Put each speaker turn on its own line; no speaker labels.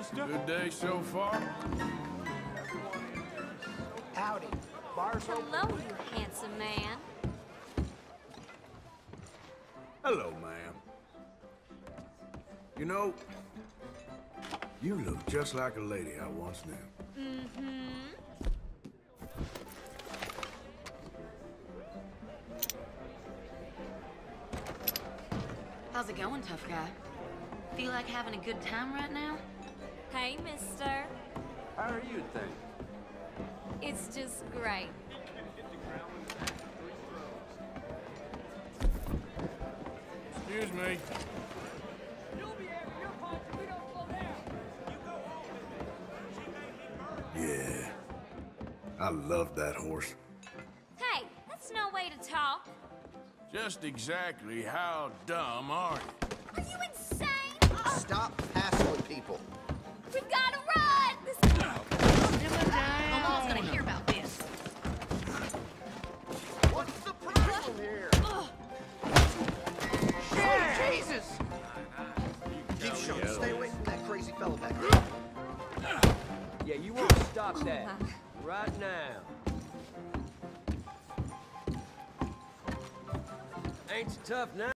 mister.
Good day so far?
Howdy. Bar's open.
Hello, you handsome man.
Hello, ma'am. You know, you look just like a lady I once knew.
Mm-hmm.
How's it going, tough guy? Feel like having a good time right now?
Hey, mister.
How are you think?
It's just great.
Excuse me. Yeah. I love that horse.
Hey, that's no way to talk.
Just exactly how dumb are you?
Are you
that crazy back there.
Yeah, you want to stop oh, that. Right now. Ain't you tough now?